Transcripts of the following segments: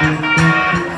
Música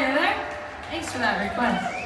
you there. Thanks for that request.